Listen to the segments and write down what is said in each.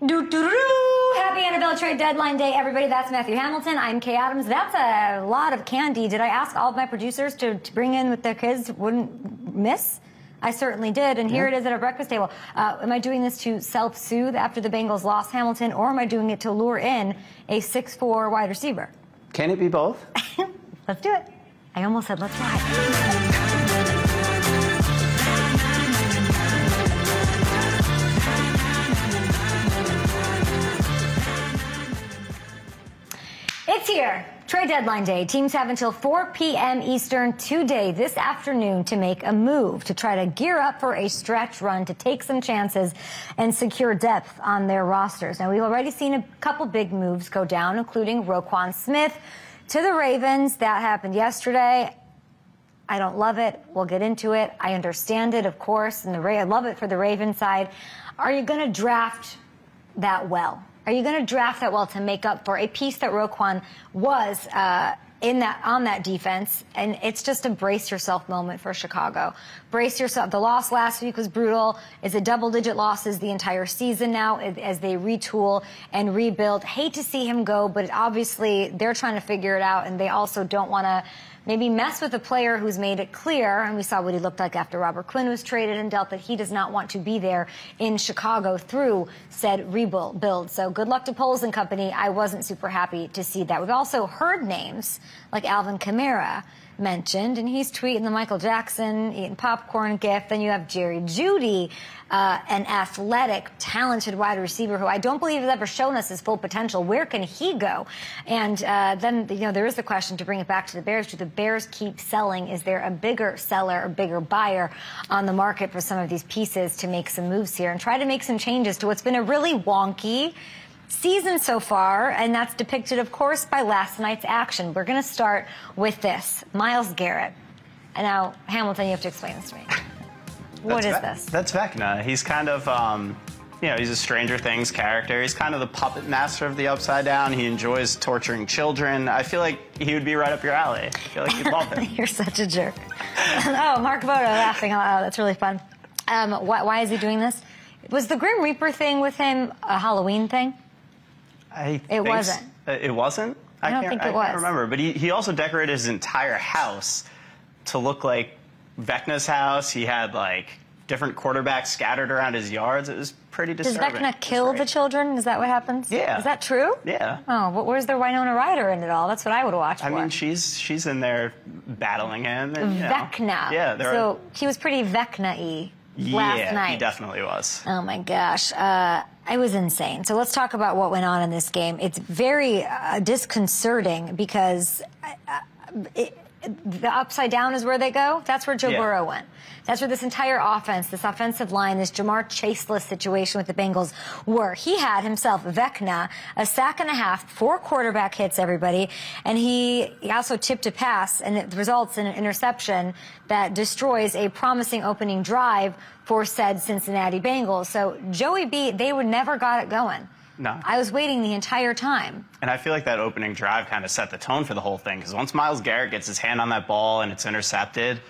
Do, do, do. Happy NFL trade deadline day, everybody. That's Matthew Hamilton. I'm Kay Adams. That's a lot of candy. Did I ask all of my producers to, to bring in with their kids wouldn't miss? I certainly did, and here it is at a breakfast table. Uh, am I doing this to self-soothe after the Bengals lost Hamilton, or am I doing it to lure in a 6'4 wide receiver? Can it be both? let's do it. I almost said let's ride. It's here. Trade deadline day. Teams have until 4 p.m. Eastern today, this afternoon, to make a move to try to gear up for a stretch run to take some chances and secure depth on their rosters. Now, we've already seen a couple big moves go down, including Roquan Smith to the Ravens. That happened yesterday. I don't love it. We'll get into it. I understand it, of course, and the I love it for the Ravens side. Are you going to draft that well? Are you going to draft that well to make up for a piece that Roquan was uh, in that on that defense? And it's just a brace yourself moment for Chicago. Brace yourself. The loss last week was brutal. Is it double-digit losses the entire season now as they retool and rebuild? Hate to see him go, but obviously they're trying to figure it out, and they also don't want to maybe mess with a player who's made it clear, and we saw what he looked like after Robert Quinn was traded and dealt that he does not want to be there in Chicago through said rebuild. Build. So good luck to Poles and company. I wasn't super happy to see that. We've also heard names like Alvin Kamara mentioned, and he's tweeting the Michael Jackson eating popcorn gift. Then you have Jerry Jeudy, uh, an athletic, talented wide receiver who I don't believe has ever shown us his full potential. Where can he go? And uh, then, you know, there is the question to bring it back to the Bears. Do the Bears keep selling? Is there a bigger seller, a bigger buyer on the market for some of these pieces to make some moves here and try to make some changes to what's been a really wonky season so far, and that's depicted, of course, by last night's action. We're going to start with this Myles Garrett. And now, Hamilton, you have to explain this to me. What is this? That's Vecna. He's kind of, um, you know, he's a Stranger Things character. He's kind of the puppet master of the Upside Down. He enjoys torturing children. I feel like he would be right up your alley. I feel like you'd love him. You're such a jerk. oh, Mark Voto laughing out loud. That's really fun. Um, why, why is he doing this? Was the Grim Reaper thing with him a Halloween thing? I It wasn't. s- It wasn't? I don't can't, think it I was. can't remember. But he, he also decorated his entire house to look like Vecna's house. He had, like, different quarterbacks scattered around his yards. It was pretty Does disturbing. Vecna It was kill the children? Is that what happens? Yeah. Is that true? Yeah. Oh, but where's the Winona Ryder in it all? That's what I would watch I for. mean, she's she's in there battling him. And, you know, Vecna. Yeah, So he was pretty Vecna-y last night. yeah, he definitely was. Oh my gosh. Uh, I was insane. So let's talk about what went on in this game. It's very uh, disconcerting because uh, it, the upside down is where they go. That's where Joe Yeah. Burrow went. That's where this entire offense, this offensive line, this Ja'Marr Chaseless situation with the Bengals were. He had himself Vecna, a sack and a half, four quarterback hits, everybody, and he, he also tipped a pass, and it results in an interception that destroys a promising opening drive for said Cincinnati Bengals. So Joey B, they would never got it going. No. I was waiting the entire time. And I feel like that opening drive kind of set the tone for the whole thing because once Myles Garrett gets his hand on that ball and it's intercepted,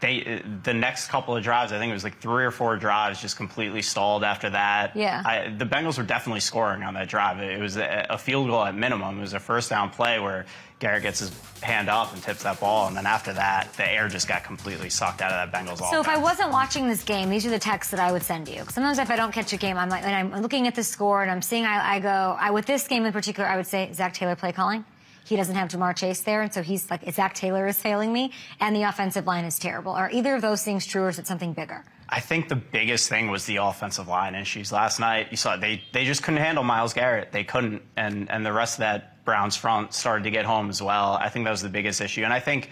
they the next couple of drives, I think it was like three or four drives, just completely stalled after that. Yeah. I, the Bengals were definitely scoring on that drive. It was a, a field goal at minimum. It was a first down play where Garrett gets his hand up and tips that ball, and then after that, the air just got completely sucked out of that Bengals offense. So if I wasn't watching this game, these are the texts that I would send you. Sometimes if I don't catch a game, I'm like, and I'm looking at the score and I'm seeing, I, I go, I, with this game in particular, I would say Zac Taylor play calling. He doesn't have Ja'Marr Chase there, and so he's like, Zac Taylor is failing me, and the offensive line is terrible. Are either of those things true, or is it something bigger? I think the biggest thing was the offensive line issues last night. You saw they they just couldn't handle Myles Garrett. They couldn't, and and the rest of that Browns front started to get home as well. I think that was the biggest issue, and I think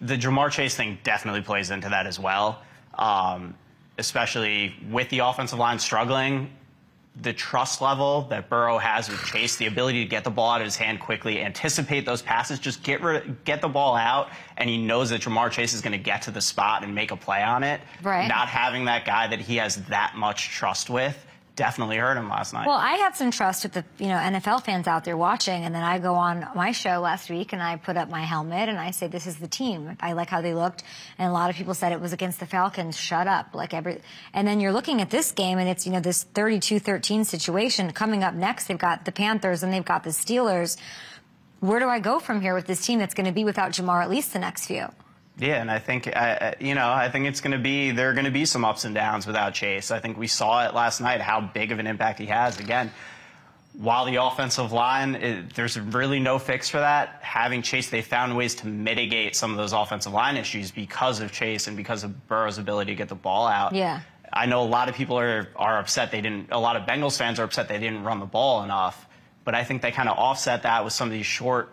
the Ja'Marr Chase thing definitely plays into that as well. Um, especially with the offensive line struggling, the trust level that Burrow has with Chase, the ability to get the ball out of his hand quickly, anticipate those passes, just get rid, get the ball out, and he knows that Jamar Chase is going to get to the spot and make a play on it. Right. Not having that guy that he has that much trust with definitely hurt him last night. Well, I had some trust with the you know NFL fans out there watching, and then I go on my show last week and I put up my helmet and I say this is the team. I like how they looked, and a lot of people said it was against the Falcons. Shut up, like every. And then you're looking at this game and it's you know this 32-13 situation coming up next. They've got the Panthers and they've got the Steelers. Where do I go from here with this team that's going to be without Ja'Marr at least the next few? Yeah, and I think uh, you know I think it's going to be there are going to be some ups and downs without Chase. I think we saw it last night how big of an impact he has. Again, while the offensive line it, there's really no fix for that. Having Chase, they found ways to mitigate some of those offensive line issues because of Chase and because of Burrow's ability to get the ball out. Yeah. I know a lot of people are are upset they didn't. A lot of Bengals fans are upset they didn't run the ball enough. But I think they kind of offset that with some of these short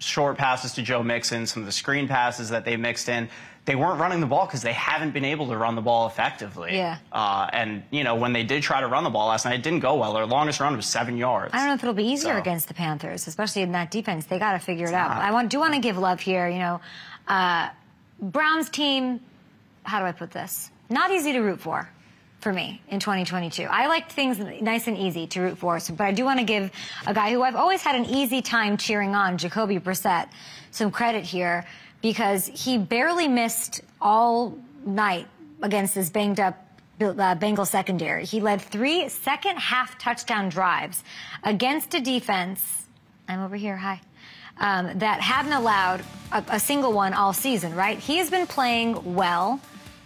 short passes to Joe Mixon, some of the screen passes that they mixed in. They weren't running the ball because they haven't been able to run the ball effectively. Yeah. Uh, and, you know, when they did try to run the ball last night, it didn't go well. Their longest run was seven yards. I don't know if it'll be easier So- against the Panthers, especially in that defense. They got to figure it out. I want, do want to give love here. You know, uh, Browns team. How do I put this? Not easy to root for. For me in 2022, I like things nice and easy to root for. So, but I do want to give a guy who I've always had an easy time cheering on, Jacoby Brissett, some credit here because he barely missed all night against this banged up uh, Bengal secondary. He led three second half touchdown drives against a defense. I'm over here. Hi. Um, that hadn't allowed a, a single one all season, right? He has been playing well.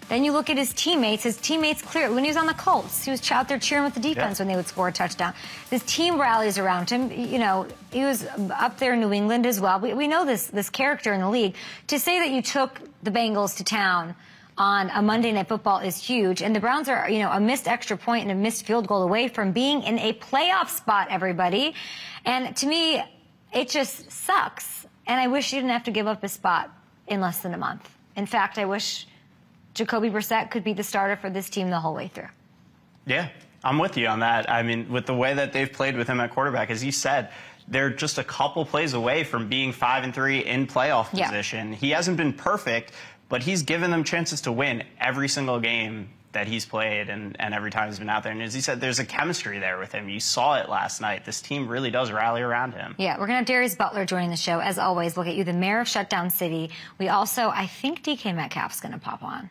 Then you look at his teammates. His teammates clear. When he was on the Colts, he was out there cheering with the defense Yeah. when they would score a touchdown. His team rallies around him. You know, he was up there in New England as well. We, we know this this character in the league. To say that you took the Bengals to town on a Monday Night Football is huge, and the Browns are you know a missed extra point and a missed field goal away from being in a playoff spot. Everybody, and to me, it just sucks. And I wish you didn't have to give up a spot in less than a month. In fact, I wish Jacoby Brissett could be the starter for this team the whole way through. Yeah, I'm with you on that. I mean, with the way that they've played with him at quarterback, as you said, they're just a couple plays away from being five and three in playoff Yeah. position. He hasn't been perfect, but he's given them chances to win every single game that he's played and, and every time he's been out there. And as he said, there's a chemistry there with him. You saw it last night. This team really does rally around him. Yeah, we're going to have Darius Butler joining the show. As always, we'll get you the mayor of Shutdown City. We also, I think DK Metcalf's going to pop on.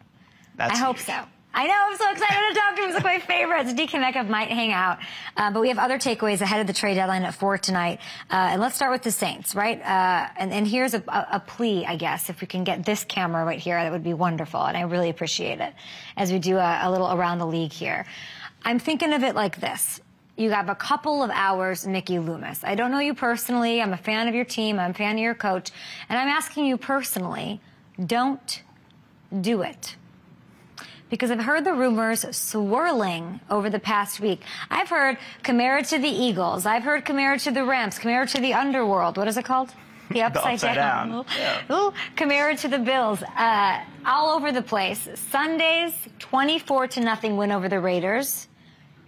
That's I hope huge. so. I know, I'm so excited to talk to him. He's like my favorite. favorites. DK Metcalf might hang out. Uh, but we have other takeaways ahead of the trade deadline at 4 tonight. Uh, and let's start with the Saints, right? Uh, and, and here's a, a, a plea, I guess. If we can get this camera right here, that would be wonderful. And I really appreciate it as we do a, a little around the league here. I'm thinking of it like this. You have a couple of hours, Mickey Loomis. I don't know you personally. I'm a fan of your team. I'm a fan of your coach. And I'm asking you personally, don't do it because I've heard the rumors swirling over the past week. I've heard Kamara to the Eagles. I've heard Kamara to the Rams. Kamara to the underworld. What is it called? The upside, upside down. Yeah. Ooh, Kamara to the Bills. Uh, all over the place. Sundays, 24 to nothing win over the Raiders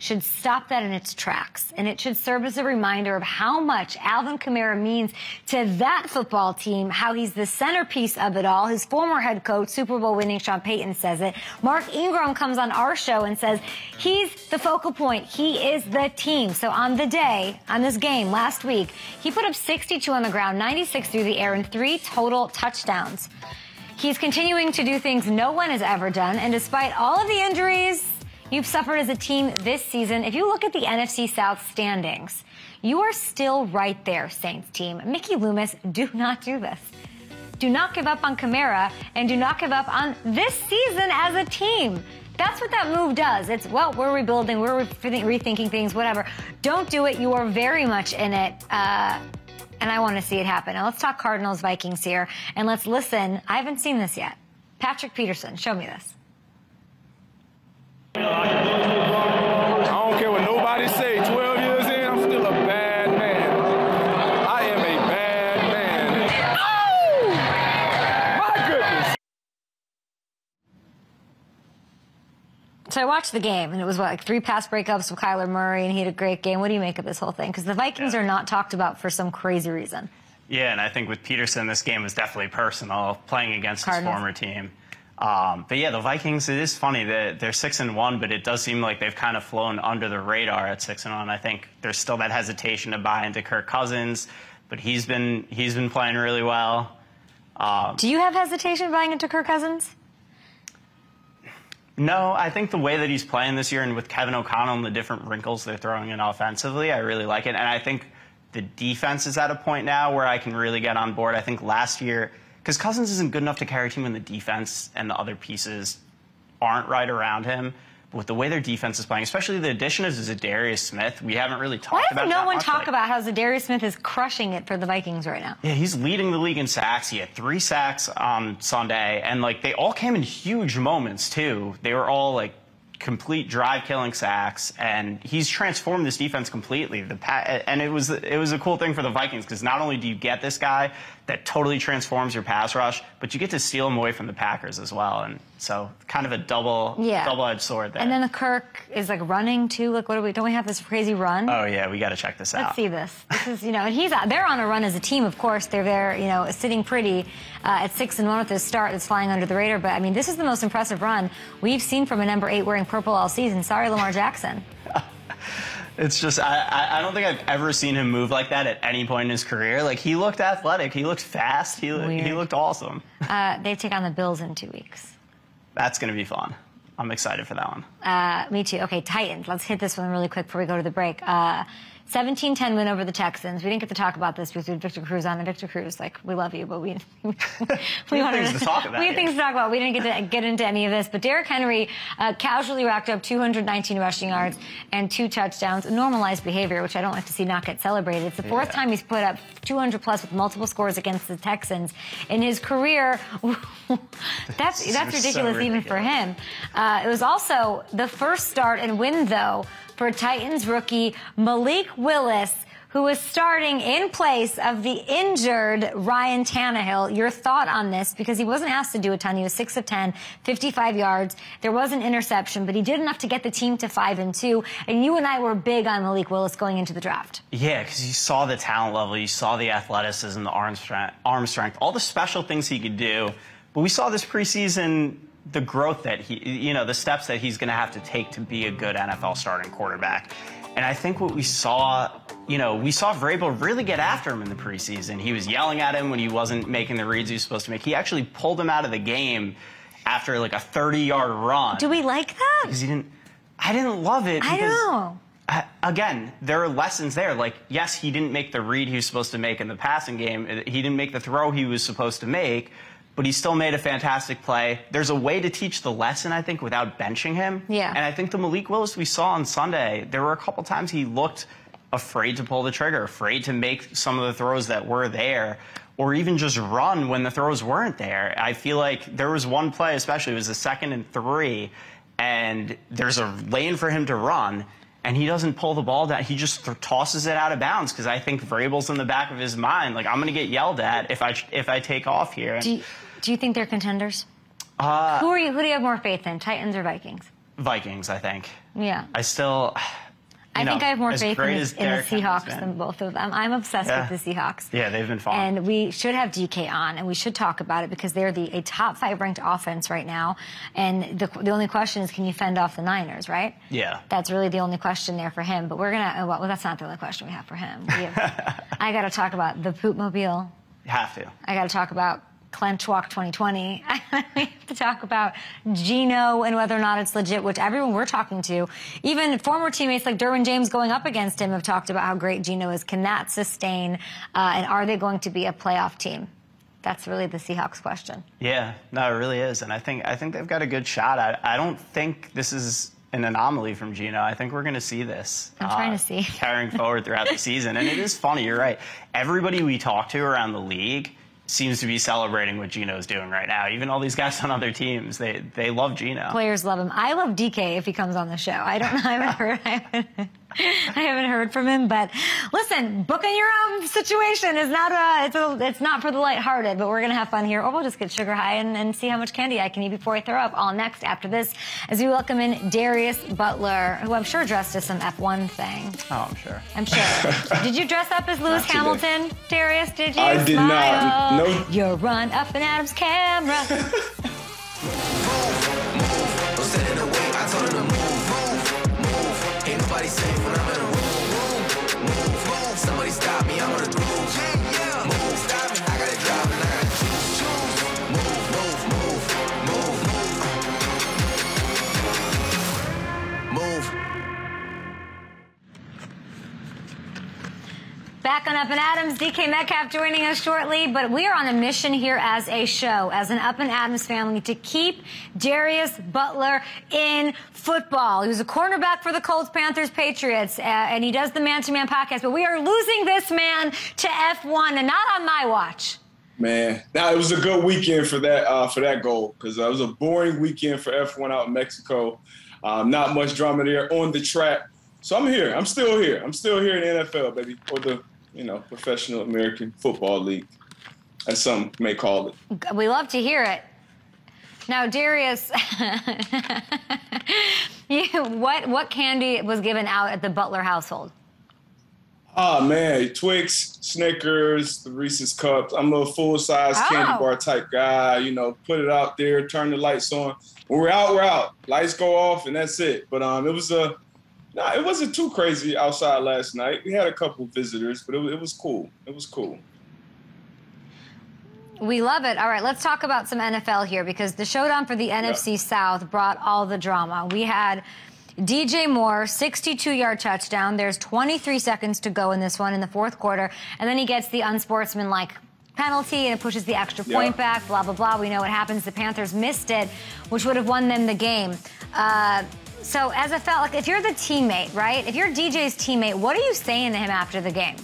should stop that in its tracks. And it should serve as a reminder of how much Alvin Kamara means to that football team, how he's the centerpiece of it all. His former head coach, Super Bowl winning Sean Payton says it. Mark Ingram comes on our show and says he's the focal point. He is the team. So on the day, on this game last week, he put up 62 on the ground, 96 through the air, and three total touchdowns. He's continuing to do things no one has ever done. And despite all of the injuries you've suffered as a team this season, if you look at the NFC South standings, you are still right there, Saints team. Mickey Loomis, do not do this. Do not give up on Kamara and do not give up on this season as a team. That's what that move does. It's, well, we're rebuilding, we're re- rethinking things, whatever. Don't do it. You are very much in it. Uh, and I want to see it happen. Now let's talk Cardinals Vikings here and let's listen. I haven't seen this yet. Patrick Peterson, show me this. I don't care what nobody say. 12 years in, I'm still a bad man. I am a bad man. Oh! My goodness. So I watched the game, and it was what, like three pass breakups with Kyler Murray, and he had a great game. What do you make of this whole thing? Because the Vikings Yeah. are not talked about for some crazy reason. Yeah, and I think with Peterson, this game was definitely personal, playing against Cardinals. his former team. Um, but yeah, the Vikings. It is funny that they're six and one, but it does seem like they've kind of flown under the radar at six and one. I think there's still that hesitation to buy into Kirk Cousins, but he's been he's been playing really well. Um, Do you have hesitation buying into Kirk Cousins? No, I think the way that he's playing this year and with Kevin O'Connell and the different wrinkles they're throwing in offensively, I really like it. And I think the defense is at a point now where I can really get on board. I think last year because Cousins isn't good enough to carry a team when the defense and the other pieces aren't right around him. But with the way their defense is playing, especially the addition of Za'Darius Smith, we haven't really talked Why about. Why no one talk like, about how Za'Darius Smith is crushing it for the Vikings right now? Yeah, he's leading the league in sacks. He had three sacks on Sunday, and like they all came in huge moments too. They were all like complete drive killing sacks and he's transformed this defense completely the and it was it was a cool thing for the Vikings because not only do you get this guy that totally transforms your pass rush, but you get to steal him away from the Packers as well. And so kind of a double yeah. double edged sword there. And then the Kirk is like running too. Like what do we don't we have this crazy run? Oh yeah, we got to check this Let's out. Let's see this. This is you know, and he's they're on a run as a team. Of course, they're there. You know, sitting pretty uh, at six and one with this start that's flying under the radar. But I mean, this is the most impressive run we've seen from a number eight wearing purple all season. Sorry, Lamar Jackson. It's just I, I don't think I've ever seen him move like that at any point in his career. Like he looked athletic, he looked fast, he Weird. he looked awesome. Uh, they take on the Bills in two weeks. That's gonna be fun. I'm excited for that one. Uh, me too. Okay, Titans. Let's hit this one really quick before we go to the break. Uh, 17-10 win over the Texans. We didn't get to talk about this because we had Victor Cruz on. And Victor Cruz, like, we love you, but we we, we wanted things to talk about. We had things to talk about. We didn't get to get into any of this. But Derrick Henry uh, casually racked up 219 rushing yards and two touchdowns. Normalized behavior, which I don't like to see not get celebrated. It's the fourth yeah. time he's put up 200 plus with multiple scores against the Texans in his career. that's that's ridiculous, so ridiculous, even for him. Uh, it was also the first start and win though for Titans rookie Malik Willis, who was starting in place of the injured Ryan Tannehill. Your thought on this? Because he wasn't asked to do a ton. He was 6 of 10, 55 yards. There was an interception, but he did enough to get the team to 5 and 2. And you and I were big on Malik Willis going into the draft. Yeah, because you saw the talent level, you saw the athleticism, the arm strength, arm strength, all the special things he could do. But we saw this preseason the growth that he, you know, the steps that he's going to have to take to be a good NFL starting quarterback. And I think what we saw, you know, we saw Vrabel really get after him in the preseason. He was yelling at him when he wasn't making the reads he was supposed to make. He actually pulled him out of the game after like a 30 yard run. Do we like that? Because he didn't. I didn't love it. I know. again, there are lessons there. Like, yes, he didn't make the read he was supposed to make in the passing game. He didn't make the throw he was supposed to make but he still made a fantastic play. There's a way to teach the lesson, I think, without benching him. Yeah. And I think the Malik Willis we saw on Sunday, there were a couple times he looked afraid to pull the trigger, afraid to make some of the throws that were there, or even just run when the throws weren't there. I feel like there was one play, especially, it was the second and three, and there's a lane for him to run and he doesn't pull the ball down. He just th- tosses it out of bounds because I think Vrabel's in the back of his mind, like I'm going to get yelled at if I if I take off here. You, do you think they're contenders? Uh, who are you? Who do you have more faith in, Titans or Vikings? Vikings, I think. Yeah. I still. I know, think I have more faith in, the, in the Seahawks than both of them. I'm obsessed yeah. with the Seahawks. Yeah, they've been fun. And we should have DK on, and we should talk about it because they're the a top five ranked offense right now. And the, the only question is, can you fend off the Niners, right? Yeah. That's really the only question there for him. But we're gonna. Well, that's not the only question we have for him. Have, I got to talk about the Poop Mobile. You have to. I got to talk about Clench Walk 2020. we have to talk about Geno and whether or not it's legit, which everyone we're talking to, even former teammates like Derwin James going up against him, have talked about how great Geno is. Can that sustain? Uh, and are they going to be a playoff team? That's really the Seahawks question. Yeah, no, it really is, and I think I think they've got a good shot. I, I don't think this is an anomaly from Geno. I think we're going to see this. I'm uh, trying to see carrying forward throughout the season, and it is funny. You're right. Everybody we talk to around the league seems to be celebrating what Geno's doing right now. Even all these guys on other teams, they they love Geno. Players love him. I love DK if he comes on the show. I don't know. I haven't heard. I haven't, I haven't heard from him, but listen, booking your own situation is not a it's a it's not for the lighthearted. But we're gonna have fun here, or we'll just get sugar high and, and see how much candy I can eat before I throw up. All next after this, as we welcome in Darius Butler, who I'm sure dressed as some F1 thing. Oh, I'm sure. I'm sure. did you dress up as Lewis Hamilton, Darius? Did you? I did Smile. not. No. You're run up in Adam's camera. Nobody safe when I'm in a room. Move, move, move. Somebody stop me, I'm on a Back on Up and Adams, DK Metcalf joining us shortly, but we are on a mission here as a show, as an Up and Adams family, to keep Darius Butler in football. He was a cornerback for the Colts, Panthers, Patriots, uh, and he does the man-to-man podcast, but we are losing this man to F1, and not on my watch. Man, now it was a good weekend for that uh, for that goal because it was a boring weekend for F1 out in Mexico. Um, not much drama there on the track. So I'm here. I'm still here. I'm still here in the NFL, baby, or the you know professional American Football League, as some may call it. We love to hear it. Now, Darius, you, what what candy was given out at the Butler household? Oh man, Twix, Snickers, the Reese's cups. I'm a full size Oh. candy bar type guy. You know, put it out there, turn the lights on. When we're out, we're out. Lights go off, and that's it. But um, it was a, nah, it wasn't too crazy outside last night. We had a couple visitors, but it, was- it was cool. It was cool. We love it. All right, let's talk about some NFL here because the showdown for the NFC South brought all the drama. We had DJ Moore, 62 yard touchdown. There's 23 seconds to go in this one in the fourth quarter. And then he gets the unsportsmanlike penalty and it pushes the extra Yeah. point back, blah, blah, blah. We know what happens. The Panthers missed it, which would have won them the game. Uh, so, as a felt, like if you're the teammate, right? If you're DJ's teammate, what are you saying to him after the game?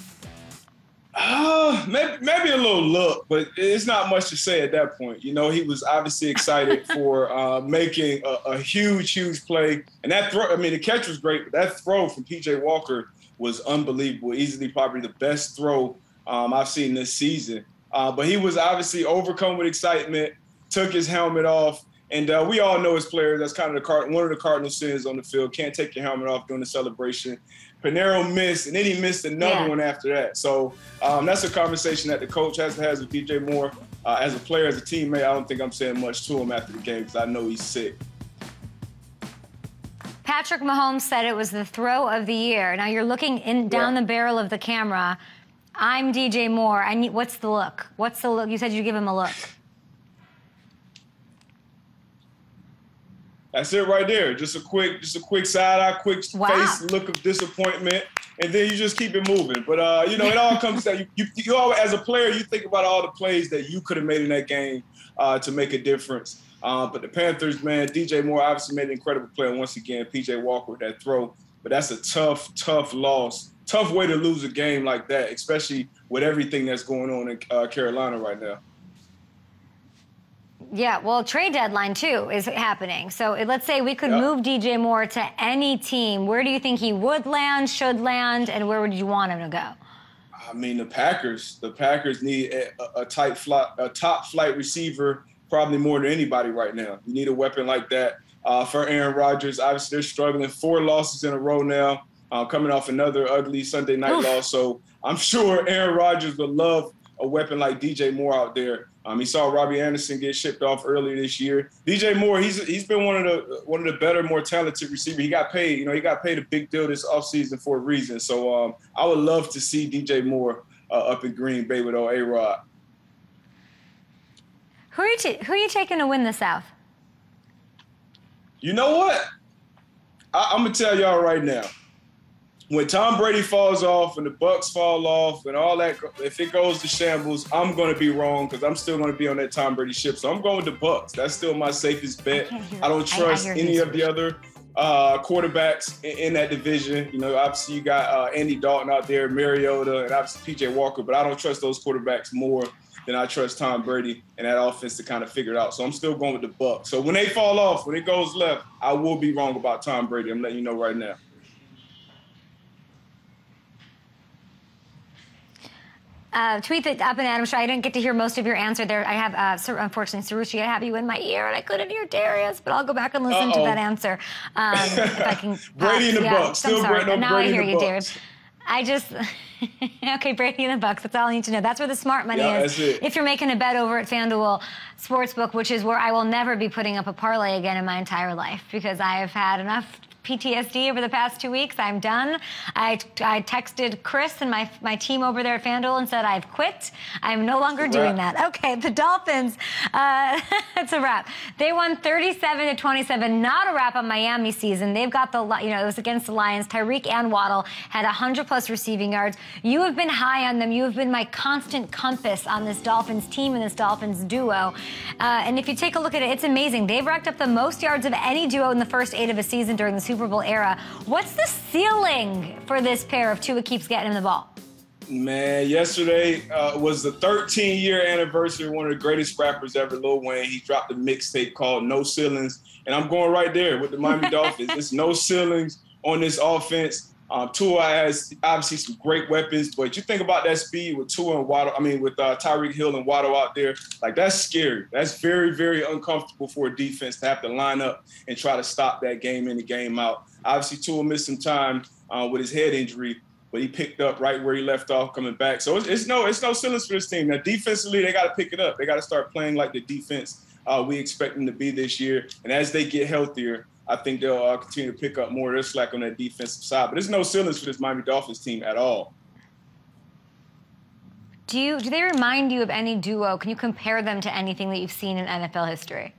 Uh, maybe, maybe a little look, but it's not much to say at that point. You know, he was obviously excited for uh, making a, a huge, huge play. And that throw, I mean, the catch was great, but that throw from PJ Walker was unbelievable. Easily probably the best throw um, I've seen this season. Uh, but he was obviously overcome with excitement, took his helmet off. And uh, we all know as players, that's kind of the card, one of the cardinal sins on the field. Can't take your helmet off during the celebration. Pineiro missed, and then he missed another Yeah. one after that. So um, that's a conversation that the coach has has with DJ Moore. Uh, as a player, as a teammate, I don't think I'm saying much to him after the game because I know he's sick. Patrick Mahomes said it was the throw of the year. Now you're looking in down Yeah. the barrel of the camera. I'm DJ Moore. I need. What's the look? What's the look? You said you give him a look. That's it right there. Just a quick, just a quick side eye, quick Wow. face look of disappointment, and then you just keep it moving. But uh, you know, it all comes down. You, you, you all, as a player, you think about all the plays that you could have made in that game uh, to make a difference. Uh, but the Panthers, man, DJ Moore obviously made an incredible play. Once again, PJ Walker with that throw. But that's a tough, tough loss. Tough way to lose a game like that, especially with everything that's going on in uh, Carolina right now. Yeah. Well, trade deadline too is happening. So uh, let's say we could Yeah. move DJ Moore to any team. Where do you think he would land? Should land? And where would you want him to go? I mean, the Packers. The Packers need a, a tight flight, a top flight receiver, probably more than anybody right now. You need a weapon like that uh, for Aaron Rodgers. Obviously, they're struggling. Four losses in a row now, uh, coming off another ugly Sunday night Oof. loss. So I'm sure Aaron Rodgers would love a weapon like DJ Moore out there. Um, he saw Robbie Anderson get shipped off earlier this year. DJ Moore, he's he's been one of the one of the better, more talented receivers. He got paid, you know, he got paid a big deal this offseason for a reason. So um, I would love to see DJ Moore uh, up in Green Bay with old A Rod. Who are you? ta- who are you taking to win the South? You know what? I, I'm gonna tell y'all right now. When Tom Brady falls off and the Bucs fall off and all that, if it goes to shambles, I'm gonna be wrong because I'm still gonna be on that Tom Brady ship. So I'm going with the Bucs. That's still my safest bet. can't I, don't it. I- I trust any of the other uh, quarterbacks in, in that division. You know, obviously you got uh, Andy Dalton out there, Mariota, and obviously PJ Walker, but I don't trust those quarterbacks more than I trust Tom Brady and that offense to kind of figure it out. So I'm still going with the Bucs. So when they fall off, when it goes left, I will be wrong about Tom Brady. I'm letting you know right now. Uh, tweet that up and Adam Show. I didn't get to hear most of your answer there. I have, uh, Sar- unfortunately, Sarushi, I have you in my ear and I couldn't hear Darius, but I'll go back and listen to Uh-oh. that answer. Um, if I can. Brady in the yeah. I'm Still sorry. Brady- no now I hear you, Darius. I just okay, Brady and the Bucs. That's all I need to know. That's where the smart money Yeah, is. If you're making a bet over at FanDuel Sportsbook, which is where I will never be putting up a parlay again in my entire life because I have had enough PTSD over the past two weeks. I'm done. I, I texted Chris and my my team over there at FanDuel and said I've quit. I'm no longer doing that. Okay, the Dolphins. Uh, it's a wrap. They won 37 to 27. Not a wrap on Miami season. They've got the you know it was against the Lions. Tyreek and Waddle had 100 plus receiving yards. You have been high on them. You have been my constant compass on this Dolphins team and this Dolphins duo. Uh, and if you take a look at it, it's amazing. They've racked up the most yards of any duo in the first eight of a season during the Super Bowl era. What's the ceiling for this pair if Tua keeps getting him the ball? Man, yesterday uh, was the 13 year anniversary of one of the greatest rappers ever, Lil Wayne. He dropped a mixtape called No Ceilings. And I'm going right there with the Miami Dolphins. It's no ceilings on this offense. Um, Tua has obviously some great weapons, but you think about that speed with Tua and Waddle, I mean, with uh, Tyreek Hill and Waddle out there, like that's scary. That's very, very uncomfortable for a defense to have to line up and try to stop that game in the game out. Obviously, Tua missed some time uh, with his head injury, but he picked up right where he left off coming back. So it's, it's no it's no ceilings for this team. Now defensively, they got to pick it up. They got to start playing like the defense uh, we expect them to be this year. And as they get healthier, I think they'll uh, continue to pick up more of their slack on that defensive side. But there's no ceilings for this Miami Dolphins team at all. Do you do they remind you of any duo? Can you compare them to anything that you've seen in NFL history?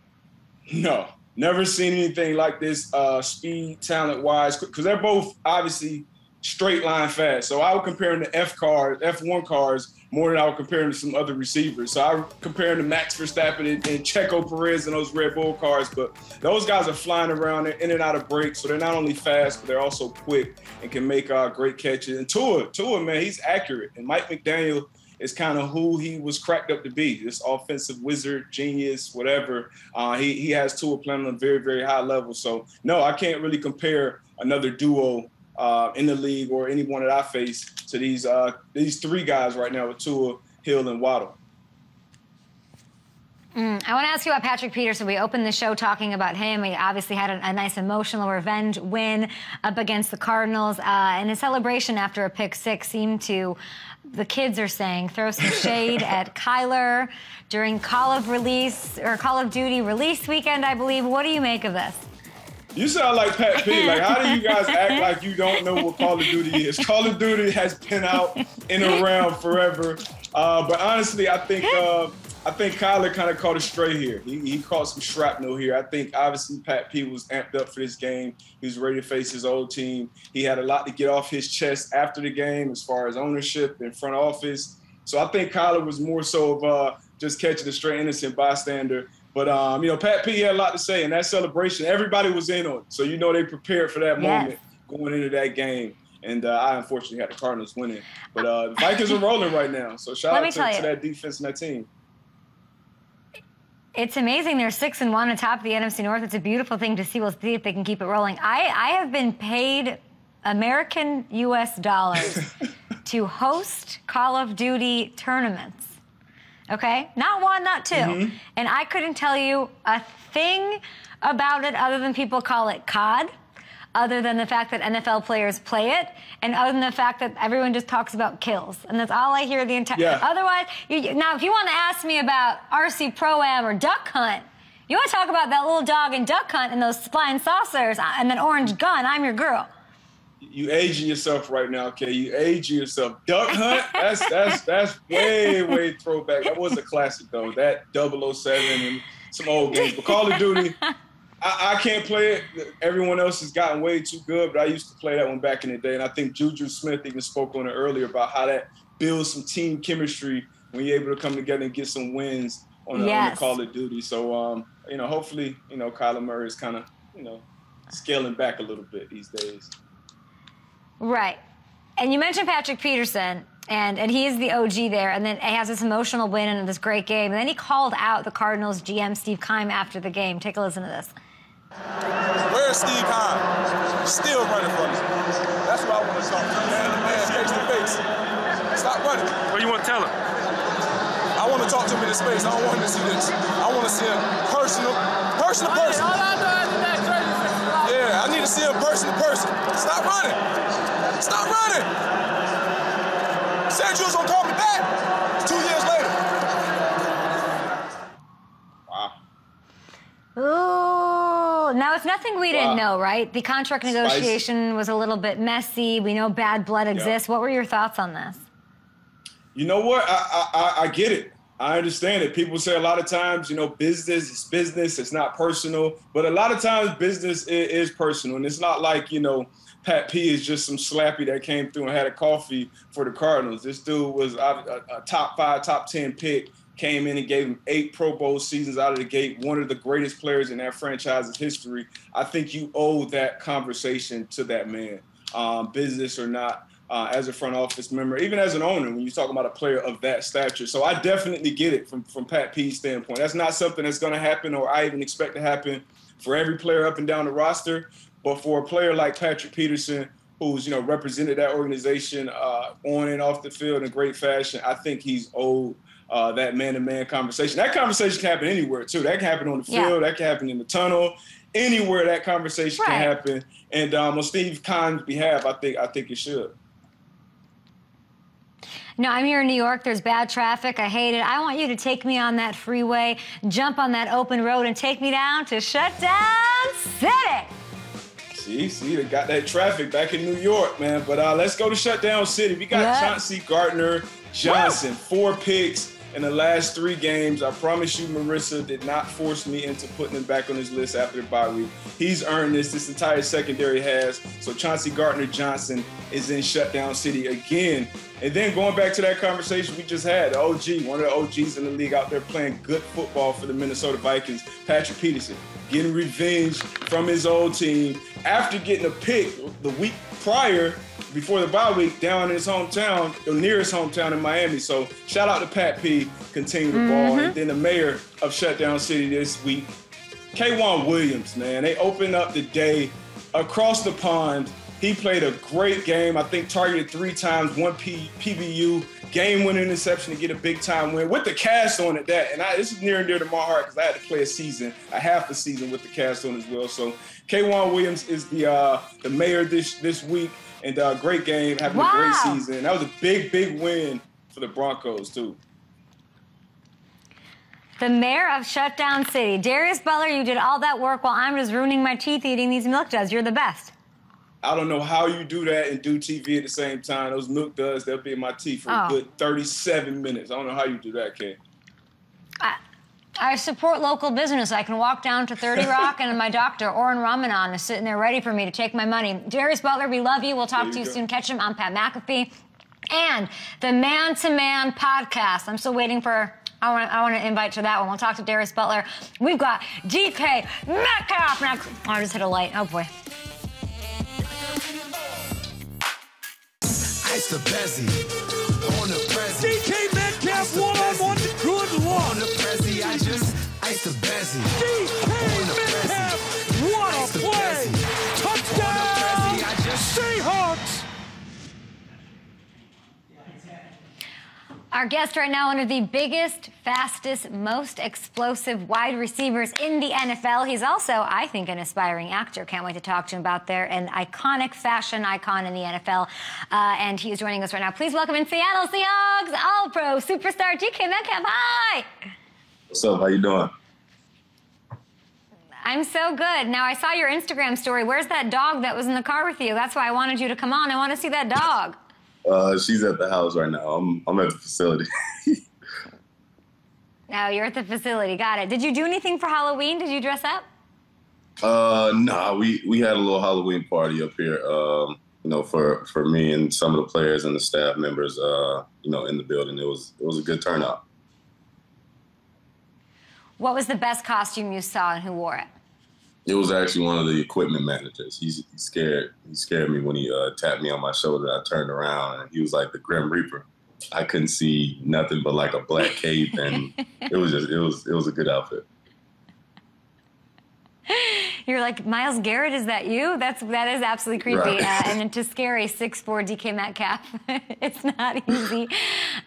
No, never seen anything like this uh, speed, talent wise, because they're both obviously straight line fast. So I would compare them to F cars, F1 cars, more than I would compare him to some other receivers. So I compare them to Max Verstappen and, and Checo Perez and those Red Bull cars. But those guys are flying around, in and out of breaks. So they're not only fast, but they're also quick and can make uh, great catches. And Tua, Tua, man, he's accurate. And Mike McDaniel is kind of who he was cracked up to be. This offensive wizard, genius, whatever. Uh, he he has Tua playing on a very very high level. So no, I can't really compare another duo uh, in the league or anyone that I face to these uh, these three guys right now with Tua, Hill, and Waddle. Mm, I want to ask you about Patrick Peterson. We opened the show talking about him. He obviously had a, a nice emotional revenge win up against the Cardinals, uh, and his celebration after a pick six seemed to. The kids are saying throw some shade at Kyler during Call of Release or Call of Duty release weekend, I believe. What do you make of this? You sound like Pat P. Like, how do you guys act like you don't know what Call of Duty is? Call of Duty has been out and around forever. Uh, but honestly, I think uh, I think Kyler kind of caught a stray here. He, he caught some shrapnel here. I think obviously Pat P was amped up for this game. He was ready to face his old team. He had a lot to get off his chest after the game as far as ownership and front office. So I think Kyler was more so of uh, just catching a stray innocent bystander. But um, you know, Pat P had a lot to say in that celebration. Everybody was in on it, so you know they prepared for that Yes. moment going into that game. And uh, I unfortunately had the Cardinals winning, but uh, the Vikings are rolling right now. So shout Let out to, to that defense and that team. It's amazing. They're six and one atop the NFC North. It's a beautiful thing to see. We'll see if they can keep it rolling. I, I have been paid American U.S. dollars to host Call of Duty tournaments. Okay, not one, not 2 and I couldn't tell you a thing about it other than people call it COD. Other than the fact that NFL players play it, and other than the fact that everyone just talks about kills, and that's all I hear the entire. Yeah. Otherwise, you, now if you want to ask me about RC Pro Am or Duck Hunt, you want to talk about that little dog in Duck Hunt and those flying saucers uh, and that orange gun. I'm your girl. You aging yourself right now, okay? You aging yourself. Duck Hunt, that's that's that's way way throwback. That was a classic though. That 007 and some old games. But Call of Duty, I, I can't play it. Everyone else has gotten way too good, but I used to play that one back in the day. And I think Juju Smith even spoke on it earlier about how that builds some team chemistry when you're able to come together and get some wins on, the, on the Call of Duty. So um, you know, hopefully, you know, Kyler Murray is kind of, you know, scaling back a little bit these days. Right. And you mentioned Patrick Peterson, and, and he is the OG there, and then he has this emotional win and this great game. And then he called out the Cardinals GM Steve Keim after the game. Take a listen to this. Where's Steve Keim? Still running from me. That's what I want to talk to. Man, the man face to face. Stop running. What do you want to tell him? I want to talk to him in his face. I don't want him to see this. I want to see him personal, personal, to person. Yeah, I need to see him person to person. Stop running. Stop running. said you was gonna call me back. Two years later. Wow. Ooh, now it's nothing we didn't Wow. know, right? The contract Spicy. negotiation was a little bit messy. We know bad blood exists. What were your thoughts on this? You know what? I, I I- I get it. I understand it. People say a lot of times, you know, business is business. It's not personal. But a lot of times, business is, is personal, and it's not like you know, Pat P is just some slappy that came through and had a coffee for the Cardinals. This dude was a, a, a top five, top ten pick. Came in and gave him eight Pro Bowl seasons out of the gate. One of the greatest players in that franchise's history. I think you owe that conversation to that man, um, business or not uh, as a front office member, even as an owner, when you talk about a player of that stature. So I definitely get it from, from Pat P's standpoint. That's not something that's going to happen or I even expect to happen for every player up and down the roster. But for a player like Patrick Peterson, who's, you know, represented that organization uh, on and off the field in a great fashion, I think he's owed uh, that man-to-man conversation. That conversation can happen anywhere, too. That can happen on the Yeah. field. That can happen in the tunnel. Anywhere that conversation Right. can happen. And um, on Steve Kahn's behalf, I think I think it should. No, I'm here in New York. There's bad traffic. I hate it. I want you to take me on that freeway, jump on that open road, and take me down to Shutdown City. See, see, they got that traffic back in New York, man. But uh, let's go to Shutdown City. We got Yeah. Chauncey Gardner Johnson, four picks in the last three games. I promise you, Marissa did not force me into putting him back on his list after the bye week. He's earned this. This entire secondary has. So Chauncey Gardner Johnson is in Shutdown City again. And then going back to that conversation we just had, OG, one of the OGs in the league out there playing good football for the Minnesota Vikings, Patrick Peterson, getting revenge from his old team after getting a pick the week prior before the bye week down in his hometown, the nearest hometown in Miami. So shout out to Pat P, continue the ball. And then the mayor of Shutdown City this week, K'Waun Williams, man. They opened up the day across the pond. He played a great game. I think targeted three times, one P- PBU, game-winning interception to get a big-time win with the cast on at that. And I, this is near and dear to my heart because I had to play a season, a half a season with the cast on as well. So K'Waun Williams is the uh, the mayor this this week, and uh, great game, having a great season. That was a big, big win for the Broncos too. The mayor of Shutdown City. Darius Butler, you did all that work while I'm just ruining my teeth eating these milk duds. You're the best. I don't know how you do that and do TV at the same time. Those milk duds, they'll be in my teeth for Oh. a good 37 minutes. I don't know how you do that, Kay. I, I support local business. I can walk down to 30 Rock and my doctor, Oren Ramanan, is sitting there ready for me to take my money. Darius Butler, we love you. We'll talk There to you you go. soon. Catch him on Pat McAfee. And the Man to Man podcast. I'm still waiting for. I want, I want to invite to that one. We'll talk to Darius Butler. We've got DK Metcalf next. Oh, I just hit a light. Oh boy. Ice the Bezzy. Our guest right now, one of the biggest, fastest, most explosive wide receivers in the NFL. He's also, I think, an aspiring actor. Can't wait to talk to him about there. An iconic fashion icon in the NFL. Uh, and he is joining us right now. Please welcome in Seattle Seahawks All Pro superstar DK Metcalf. Hi. What's up? How you doing? I'm so good. Now, I saw your Instagram story. Where's that dog that was in the car with you? That's why I wanted you to come on. I want to see that dog. Uh, she's at the house right now. I'm I'm at the facility. Now, you're at the facility. Got it. Did you do anything for Halloween? Did you dress up? uh, nah, we we had a little Halloween party up here. Um, you know, for for me and some of the players and the staff members. Uh, you know, in the building. It was it was a good turnout. What was the best costume you saw and who wore it? It was actually one of the equipment managers. He's he scared he scared me when he uh, tapped me on my shoulder. I turned around and he was like the Grim Reaper. I couldn't see nothing but like a black cape, and it was just it was it was a good outfit. You're like Myles Garrett. Is that you? That's that is absolutely creepy Right. uh, and it's just scary. Six four DK Metcalf. it's not easy.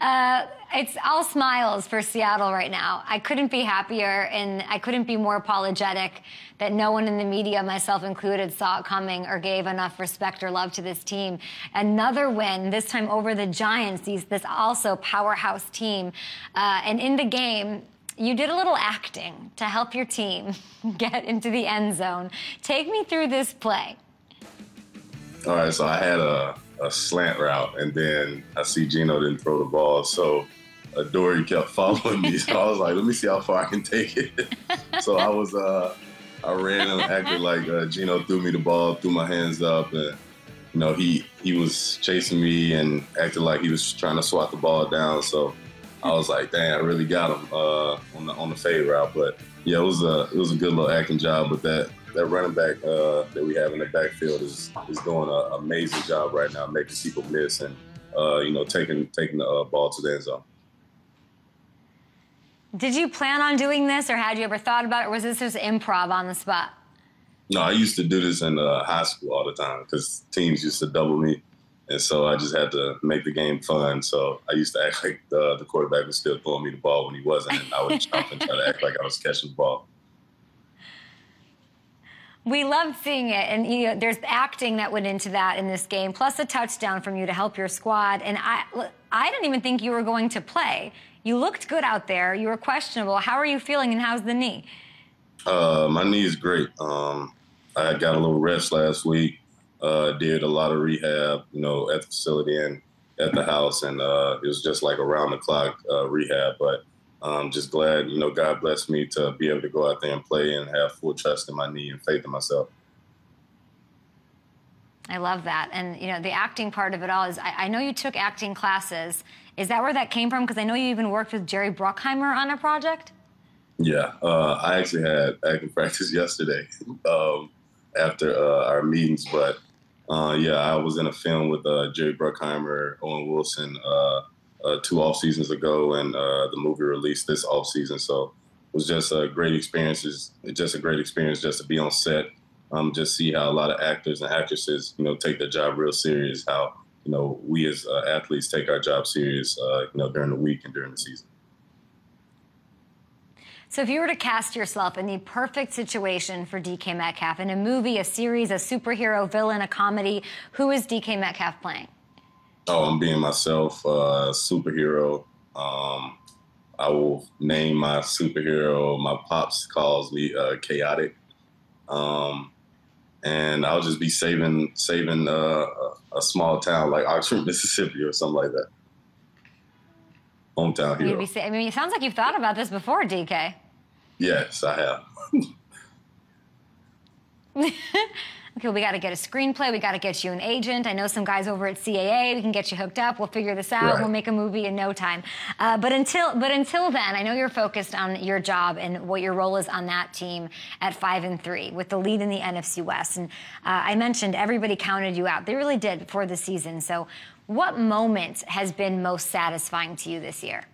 Uh, it's all smiles for Seattle right now. I couldn't be happier, and I couldn't be more apologetic that no one in the media, myself included, saw it coming or gave enough respect or love to this team. Another win, this time over the Giants. These this also powerhouse team, uh, and in the game you did a little acting to help your team get into the end zone. Take me through this play. All right, so I had a, a slant route, and then I see Geno didn't throw the ball, so Dory kept following me. So I was like, let me see how far I can take it. so I was, uh, I ran and acted like uh, Geno threw me the ball, threw my hands up, and you know he he was chasing me and acted like he was trying to swat the ball down. So I was like, dang, I really got him uh, on the on the fade route. But yeah, it was a it was a good little acting job. But that that running back uh, that we have in the backfield is is doing an amazing job right now, making people miss and uh, you know taking taking the uh, ball to the end zone. Did you plan on doing this, or had you ever thought about it, or was this just improv on the spot? No, I used to do this in uh, high school all the time because teams used to double me, and so I just had to make the game fun. So I used to act like the, the quarterback was still throwing me the ball when he wasn't, and I would jump and try to act like I was catching the ball. We loved seeing it, and you know, there's acting that went into that in this game, plus a touchdown from you to help your squad. And I, I didn't even think you were going to play. You looked good out there. You were questionable. How are you feeling, and how's the knee? Uh, my knee is great. Um, I got a little rest last week. Uh, did a lot of rehab, you know, at the facility and at the house, and uh, it was just like around the clock uh, rehab. But I'm just glad, you know, God blessed me to be able to go out there and play and have full trust in my knee and faith in myself. I love that. And, you know, the acting part of it all is I, I know you took acting classes. Is that where that came from? Because I know you even worked with Jerry Bruckheimer on a project. Yeah, uh, I actually had acting practice yesterday um, after uh, our meetings, but uh, yeah, I was in a film with uh, Jerry Bruckheimer, Owen Wilson, uh, uh, two off seasons ago, and uh, the movie released this off season. So it was just a great experience. It's just a great experience just to be on set, um, just see how a lot of actors and actresses, you know, take their job real serious. How you know we as uh, athletes take our job serious, you know, during the week and during the season. So, if you were to cast yourself in the perfect situation for DK Metcalf in a movie, a series, a superhero, villain, a comedy, who is DK Metcalf playing? Oh, I'm being myself, uh, superhero. Um, I will name my superhero. My pops calls me uh, chaotic, um, and I'll just be saving saving uh, a, a small town like Oxford, Mississippi, or something like that. Hometown hero. be I mean, it sounds like you've thought about this before, DK. Yes, I have. Okay, we got to get a screenplay. We got to get you an agent. I know some guys over at CAA. We can get you hooked up. We'll figure this out. Right. We'll make a movie in no time. Uh, but until but until then, I know you're focused on your job and what your role is on that team at five and three with the lead in the NFC West. And uh, I mentioned everybody counted you out. They really did before the season. So, what moment has been most satisfying to you this year?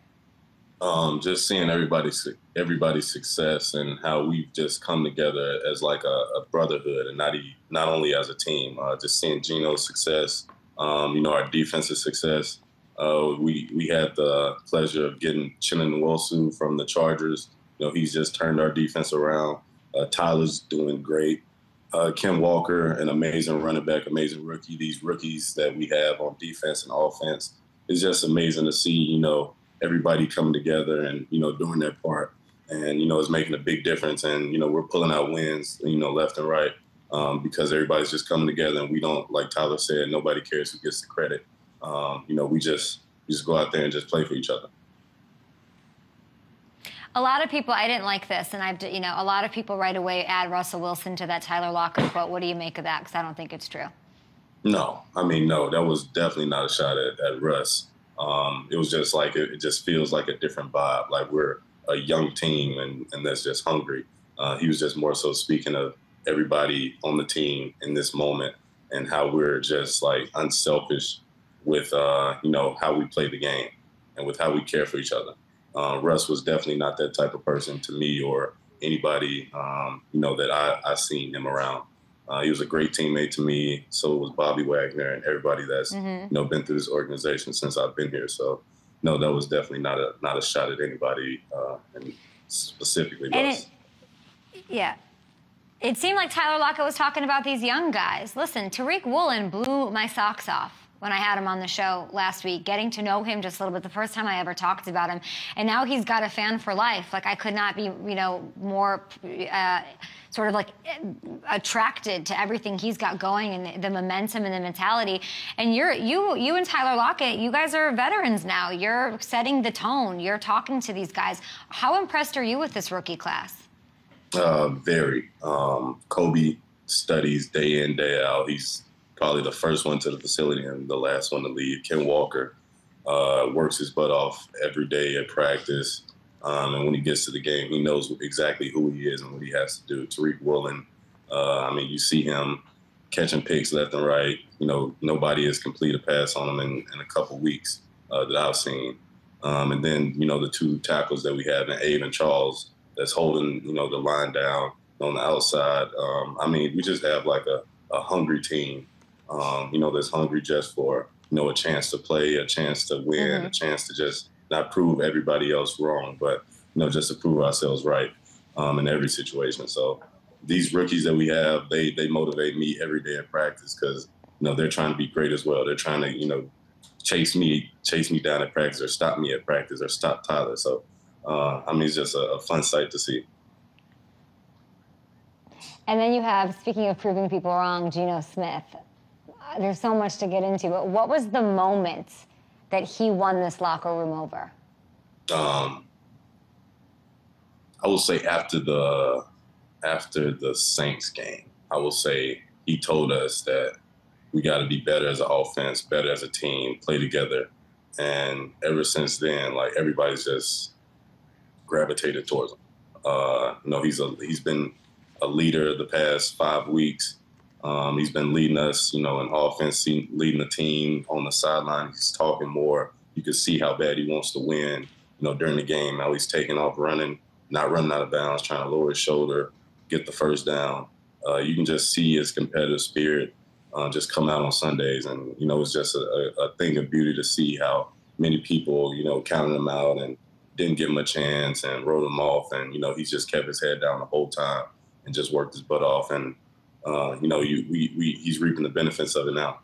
um, just seeing everybody's everybody's success and how we've just come together as like a, a brotherhood and not e- not only as a team. Uh, just seeing Geno's success, um, you know, our defensive success. Uh, we we had the pleasure of getting Uchenna Nwosu from the Chargers. You know, he's just turned our defense around. Uh, Tyler's doing great. Uh, Ken Walker, an amazing running back, amazing rookie. These rookies that we have on defense and offense is just amazing to see. You know, everybody coming together and you know doing their part and you know it's making a big difference and you know we're pulling out wins you know left and right um, because everybody's just coming together and we don't like tyler said nobody cares who gets the credit um, you know we just we just go out there and just play for each other A lot of people, I didn't like this, and I've, you know, a lot of people right away add Russell Wilson to that Tyler Lockett quote. What do you make of that? Because I don't think it's true. No, I mean, no, that was definitely not a shot at, at Russ. Um, it was just like, it, it just feels like a different vibe. Like we're a young team and, and that's just hungry. Uh, he was just more so speaking of everybody on the team in this moment and how we're just like unselfish with, uh, you know, how we play the game and with how we care for each other. Uh, Russ was definitely not that type of person to me or anybody, um, you know, that I, I seen him around. Uh, he was a great teammate to me. So was Bobby Wagner and everybody that's Mm-hmm. you know been through this organization since I've been here. So no, that was definitely not a not a shot at anybody, uh, and specifically And Russ. it, yeah. It seemed like Tyler Lockett was talking about these young guys. Listen, Tariq Woolen blew my socks off when I had him on the show last week, getting to know him just a little bit, the first time I ever talked about him. And now he's got a fan for life. Like, I could not be, you know, more uh, sort of like attracted to everything he's got going and the, momentum and the mentality. And you're, you, you and Tyler Lockett, you guys are veterans now. You're setting the tone. You're talking to these guys. How impressed are you with this rookie class? Uh, very. Um, Coby studies day in, day out. He's probably the first one to the facility and the last one to leave. Ken Walker uh, works his butt off every day at practice. Um, and when he gets to the game, he knows exactly who he is and what he has to do. Tariq Woolen, uh, I mean, you see him catching picks left and right. You know, nobody has completed a pass on him in, in a couple weeks uh, that I've seen. Um, and then, you know, the two tackles that we have in Abe and Charles that's holding, you know, the line down on the outside. Um, I mean, we just have like a, a hungry team, um, you know, that's hungry just for, you know, a chance to play, a chance to win, a chance to just not prove everybody else wrong, but, you know, just to prove ourselves right um, in every situation. So these rookies that we have, they, they motivate me every day at practice because, you know, they're trying to be great as well. They're trying to, you know, chase me, chase me down at practice or stop me at practice or stop Tyler. So, uh, I mean, it's just a, a fun sight to see. And then you have, speaking of proving people wrong, Geno Smith. There's so much to get into, but what was the moment that he won this locker room over? Um, I will say after the after the Saints game, I will say he told us that we got to be better as an offense, better as a team, play together. And ever since then, like everybody's just gravitated towards him. Uh, you know, he's a he's been a leader the past five weeks. Um, he's been leading us, you know, in offense, leading the team on the sideline. He's talking more. You can see how bad he wants to win. You know, during the game, how he's taking off running, not running out of bounds, trying to lower his shoulder, get the first down. Uh, you can just see his competitive spirit uh, just come out on Sundays, and you know, it's just a, a, thing of beauty to see how many people, you know, counted him out and didn't give him a chance and wrote him off, and you know, he's just kept his head down the whole time and just worked his butt off, and uh, you know, you, we, we, he's reaping the benefits of it now.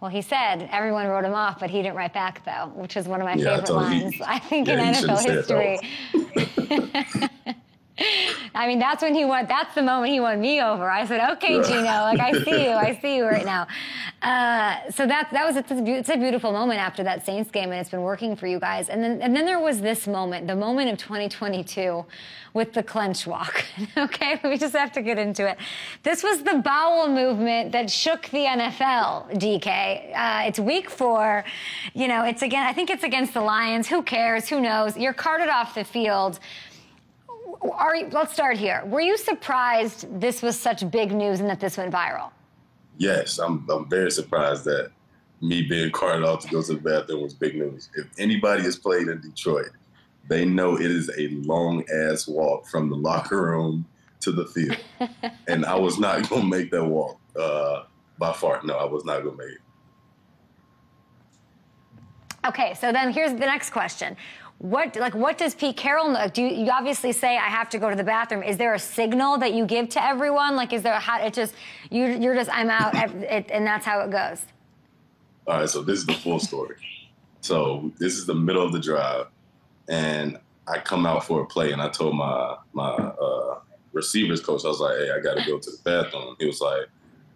Well, he said everyone wrote him off, but he didn't write back, though, which is one of my Yeah, favorite lines, I think, Yeah, in NFL history. I mean, that's when he won. That's the moment he won me over. I said, "Okay, Geno, like I see you, I see you right now." Uh, so that that was it's a, it's a beautiful moment after that Saints game, and it's been working for you guys. And then and then there was this moment, the moment of 2022, with the clench walk. okay, we just have to get into it. This was the bowel movement that shook the NFL. DK, uh, it's week four. You know, it's again. I think it's against the Lions. Who cares? Who knows? You're carted off the field. Are you, let's start here. Were you surprised this was such big news and that this went viral? Yes, I'm, I'm very surprised that me being carted off to go to the bathroom was big news. If anybody has played in Detroit, they know it is a long ass walk from the locker room to the field. and I was not going to make that walk uh, by far. No, I was not going to make it. Okay, so then here's the next question. What like what does Pete Carroll know? Do you, you obviously say I have to go to the bathroom? Is there a signal that you give to everyone? Like is there a how it just you you're just I'm out it, and that's how it goes? All right, so this is the full story. So this is the middle of the drive, and I come out for a play, and I told my my uh, receivers coach, I was like, "Hey, I got to go to the bathroom." He was like,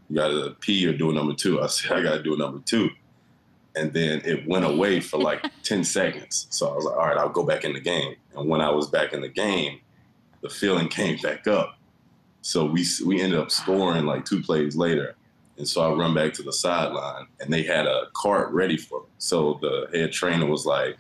"You got to pee or do number two. I said, "I got to do number two. And then it went away for like ten seconds. So I was like, "All right, I'll go back in the game." And when I was back in the game, the feeling came back up. So we we ended up scoring like two plays later. And so I run back to the sideline, and they had a cart ready for me. So the head trainer was like,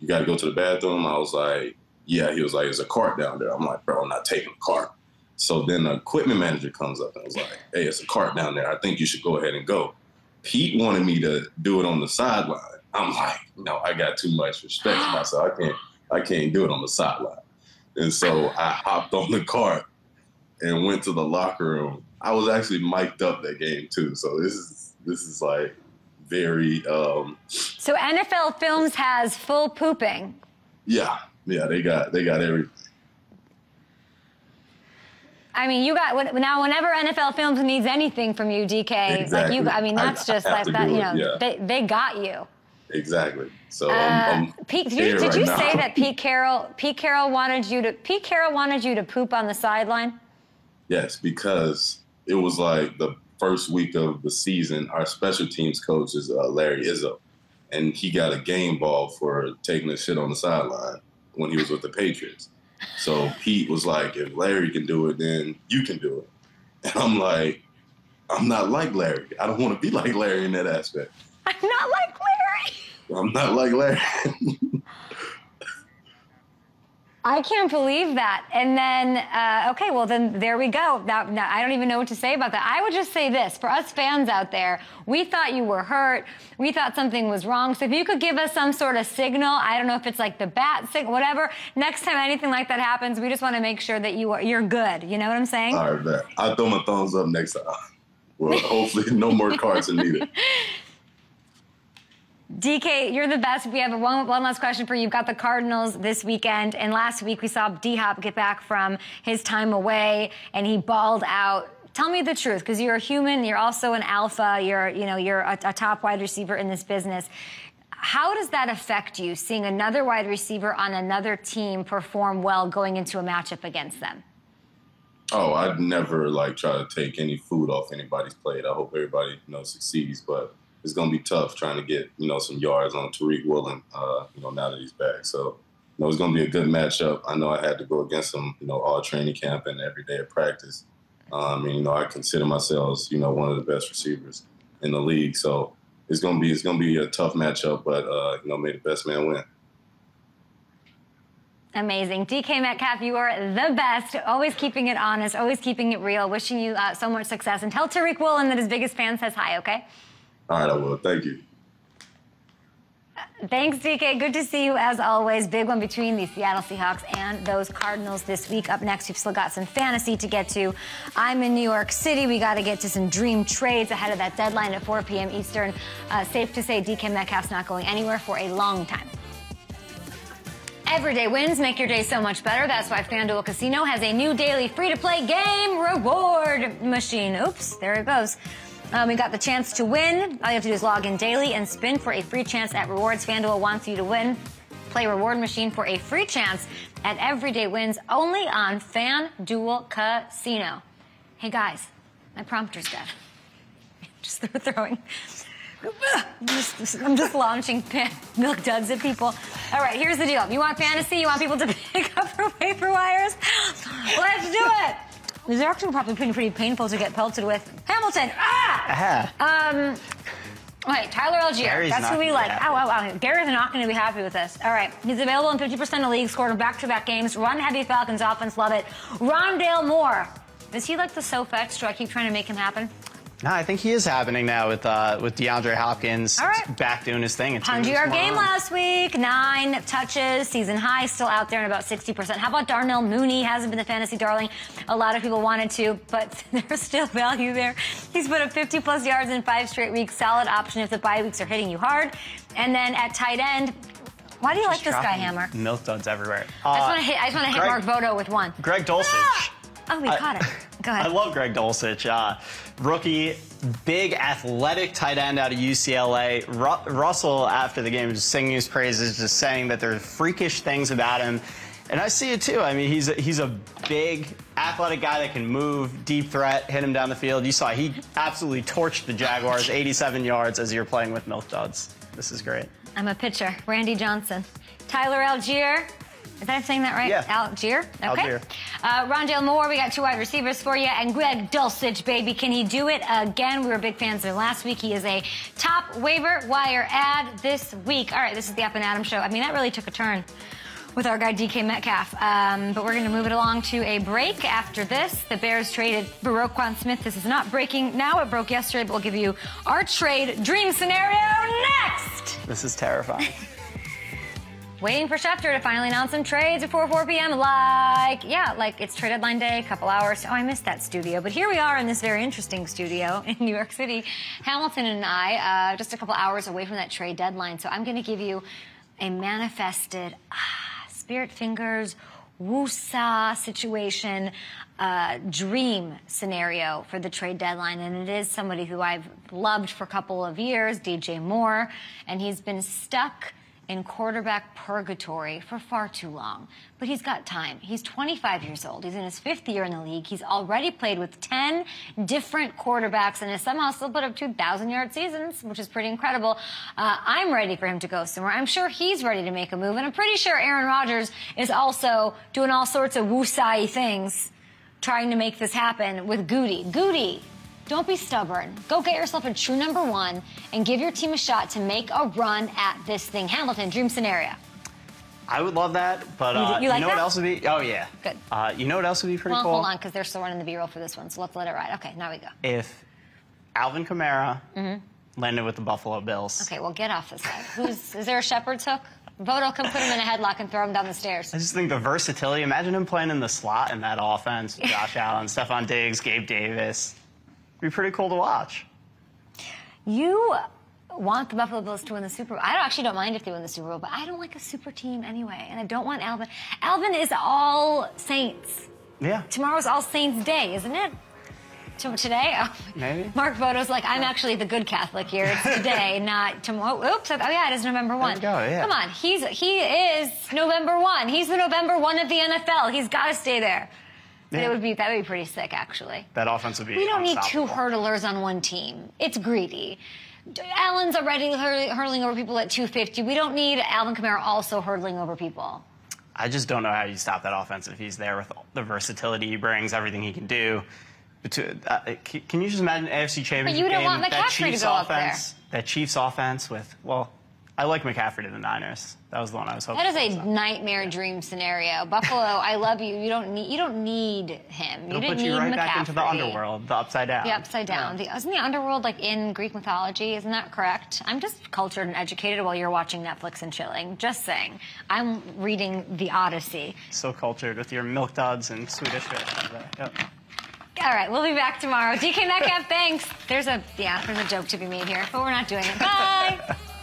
"You got to go to the bathroom." I was like, "Yeah." He was like, "There's a cart down there." I'm like, "Bro, I'm not taking the cart." So then the equipment manager comes up and was like, "Hey, it's a cart down there. I think you should go ahead and go." Pete wanted me to do it on the sideline. I'm like, "No, I got too much respect for myself. I can't. I can't do it on the sideline." And so I hopped on the cart and went to the locker room. I was actually mic'd up that game too. So this is this is like very um So NFL Films has full pooping. yeah, yeah, they got they got every I mean, you got now. Whenever NFL Films needs anything from you, DK, like you. I mean, that's I just have like that. You it, know, yeah. they they got you. exactly. So Uh, I'm, I'm Pete, did you, did right you now. say that Pete Carroll? Pete Carroll wanted you to. Pete Carroll wanted you to poop on the sideline. Yes, because it was like the first week of the season. Our special teams coach is uh, Larry Izzo, and he got a game ball for taking a shit on the sideline when he was with the Patriots. So Pete was like, "If Larry can do it, then you can do it." And I'm like, "I'm not like Larry. I don't want to be like Larry in that aspect. I'm not like Larry. I'm not like Larry." I can't believe that. And then, uh, okay, well, then there we go. Now, now, I don't even know what to say about that. I would just say this for us fans out there, we thought you were hurt. We thought something was wrong. So if you could give us some sort of signal, I don't know if it's like the bat signal, whatever, next time anything like that happens, we just want to make sure that you are, you're good. You know what I'm saying? All right, man. I'll throw my thumbs up next time. Well, hopefully, no more cards are needed. DK, you're the best. We have one, one last question for you. You've got the Cardinals this weekend, and last week we saw D Hop get back from his time away, and he balled out. Tell me the truth, because you're a human. You're also an alpha. You're, you know, you're a, a top wide receiver in this business. How does that affect you, seeing another wide receiver on another team perform well going into a matchup against them? Oh, I'd never like try to take any food off anybody's plate. I hope everybody you know succeeds, but it's gonna be tough trying to get you know some yards on Tariq Woolen. Uh, you know now that he's back, so you know it's gonna be a good matchup. I know I had to go against him, you know, all training camp and every day of practice. Um, and you know I consider myself, you know, one of the best receivers in the league. So it's gonna be it's gonna be a tough matchup, but uh, you know, may the best man win. Amazing. DK Metcalf, you are the best. Always keeping it honest, always keeping it real. Wishing you uh, so much success. And tell Tariq Woolen that his biggest fan says hi, okay? All right, I will. Thank you. Thanks, DK. Good to see you as always. Big one between the Seattle Seahawks and those Cardinals this week. Up next, we've still got some fantasy to get to. I'm in New York City. We got to get to some dream trades ahead of that deadline at 4 p.m. Eastern. Uh, safe to say, DK Metcalf's not going anywhere for a long time. Everyday wins make your day so much better. That's why FanDuel Casino has a new daily free to play game reward machine. Oops, there it goes. Um, we got the chance to win. All you have to do is log in daily and spin for a free chance at rewards. FanDuel wants you to win. Play reward machine for a free chance at Everyday Wins only on FanDuel Casino. Hey guys, my prompter's dead. Just throwing. I'm just, I'm just launching milk duds at people. All right, here's the deal. You want fantasy? You want people to pick up for waiver wires? Let's do it. These are actually probably pretty, pretty painful to get pelted with. Hamilton, ah! Um, wait, Tyler Allgeier. Gary's That's who we like. Ow, ow, ow. Gary's not going to be happy with this. All right, he's available in 50% of leagues, scored in back-to-back games. Run heavy Falcons offense, love it. Rondale Moore. Is he like the SoFX? Do I keep trying to make him happen? No, I think he is happening now with uh, with DeAndre Hopkins right. back doing his thing. and two 100 weeks yard game on. last week, nine touches, season high, still out there and about 60%. How about Darnell Mooney? Hasn't been the fantasy darling. A lot of people wanted to, but there's still value there. He's put up 50 plus yards in five straight weeks. Solid option if the bye weeks are hitting you hard. And then at tight end, why do you like this guy, Hammer? Milk duds everywhere. I just Uh, want to hit. I just want to hit Greg- Mark Voto with one. Greg Dulcich. Ah! Oh, we I- caught it. Go ahead. I love Greg Dulcich. Uh, rookie, big athletic tight end out of UCLA. Ru- Russell, after the game, was singing his praises, just saying that there's freakish things about him. And I see it too. I mean, he's a, he's a big, athletic guy that can move, deep threat, hit him down the field. You saw he absolutely torched the Jaguars, 87 yards as you're playing with Milk Duds. This is great. I'm a pitcher. Randy Johnson. Tyler Allgeier. Is that saying that right? Yeah. Allgeier. Okay. Allgeier. Uh, Rondale Moore, we got two wide receivers for you. And Greg Dulcich, baby. Can he do it again? We were big fans of him last week. He is a top waiver wire ad this week. All right, this is the Up and Adam show. I mean, that really took a turn with our guy DK Metcalf. Um, but we're going to move it along to a break after this. The Bears traded Roquan Smith. This is not breaking now. It broke yesterday, but we'll give you our trade dream scenario next. This is terrifying. Waiting for Schefter to finally announce some trades before 4 p.m. Like, yeah, like it's trade deadline day, a couple hours. Oh, I missed that studio. But here we are in this very interesting studio in New York City. Hamilton and I, uh, just a couple hours away from that trade deadline. So I'm going to give you a manifested ah, spirit fingers woosah situation uh, dream scenario for the trade deadline and it is somebody who i've loved for a couple of years dj moore and he's been stuck in quarterback purgatory for far too long. But he's got time. He's 25 years old. He's in his fifth year in the league. He's already played with 10 different quarterbacks and has somehow still put up 2,000 yard seasons, which is pretty incredible. Uh, I'm ready for him to go somewhere. I'm sure he's ready to make a move. And I'm pretty sure Aaron Rodgers is also doing all sorts of woosai things trying to make this happen with Goody. Goody, don't be stubborn. Go get yourself a true number one and give your team a shot to make a run at this thing. Hamilton, dream scenario. I would love that, but You- uh, you like know that? what else would be? Oh yeah. Good. Uh, you know what else would be pretty Well, cool? hold on, because they're still running the B-roll for this one, so let's let it ride. Okay, now we go. If Alvin Kamara landed with the Buffalo Bills. Okay, well, get off this head. Who's, is there a shepherd's hook? Voto can put him in a headlock and throw him down the stairs. I just think the versatility. Imagine him playing in the slot in that offense. Josh Allen, Stefon Diggs, Gabe Davis. Be pretty cool to watch. You want the Buffalo Bills to win the Super Bowl. I actually don't mind if they win the Super Bowl, but I don't like a super team anyway, and I don't want Alvin. Alvin is all Saints. Yeah. Tomorrow's All Saints Day, isn't it? Today? Oh. Maybe. Mark Voto's like, I'm actually the good Catholic here. It's today, not tomorrow. Oops. Oh, yeah, it is November 1. you go, yeah. Come on. He's, he is November 1. He's the November 1 of the NFL. He's got to stay there. Yeah. It would be, that would be pretty sick, actually. That offense would be. We don't need two hurdlers on one team. It's greedy. Allen's already hurling, hurling over people at 250. We don't need Alvin Kamara also hurdling over people. I just don't know how you stop that offense if he's there with all the versatility he brings, everything he can do. But to, uh, can you just imagine AFC Championship but you don't game? want that McCaffrey to Chiefs go up there. offense, That Chiefs offense with well, I like McCaffrey to the Niners. That was the one I was hoping. That is a so. nightmare dream scenario. Buffalo, I love you. You don't need you don't need him. You It'll put you need right McCaffrey. back into the underworld, the upside down. The upside down. The, isn't the underworld like in Greek mythology? Isn't that correct? I'm just cultured and educated while you're watching Netflix and chilling. Just saying. I'm reading the Odyssey. So cultured with your milk duds and Swedish fish. Yep. All right, we'll be back tomorrow. DK Metcalf, thanks. There's a yeah, there's a joke to be made here, but we're not doing it. Bye.